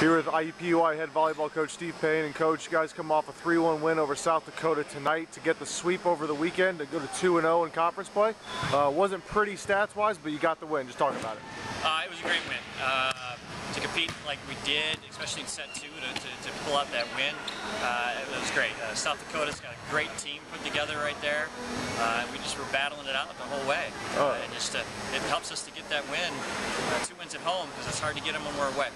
Here with IUPUI head volleyball coach Steve Payne and coach, you guys come off a 3-1 win over South Dakota tonight to get the sweep over the weekend to go to 2-0 in conference play. Uh, wasn't pretty stats wise, but you got the win. Just talk about it. Uh, it was a great win. Uh, to compete like we did, especially in set two, to, to, to pull out that win, uh, it was great. Uh, South Dakota's got a great team put together right there. Uh, we just were battling it out the whole way. And just it helps us to get that win, two wins at home, because it's hard to get them when we're away.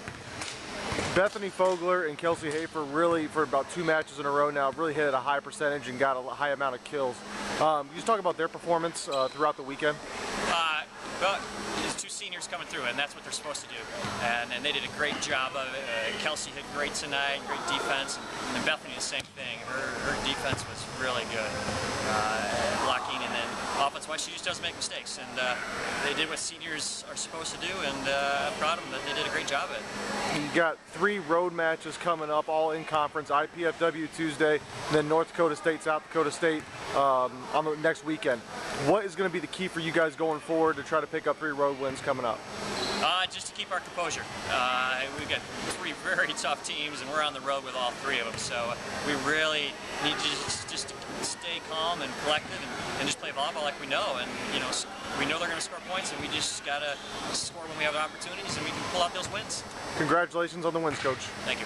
Bethany Fogler and Kelsey Hafer really, for about two matches in a row now, really hit at a high percentage and got a high amount of kills. Um, you just talk about their performance uh, throughout the weekend. Uh, well, there's two seniors coming through, and that's what they're supposed to do. And, and they did a great job of it. Uh, Kelsey hit great tonight, great defense, and, and Bethany the same thing. Her, her defense was really good, uh, blocking, and then offense-wise, she just doesn't make mistakes. And uh, they did what seniors are supposed to do, and uh, proud of them that they did a great job it. You got three road matches coming up, all in conference. IPFW Tuesday, and then North Dakota State, South Dakota State um, on the next weekend. What is going to be the key for you guys going forward to try to pick up three road wins coming up? Uh, just to keep our composure. Uh, we've got three very tough teams, and we're on the road with all three of them. So we really need to just, just to stay calm and collected, and, and, just play volleyball like we know. And you know, we know they're going to score points, and we just got to score when we have opportunities, and we can pull out those wins. Congratulations on the wins, coach. Thank you.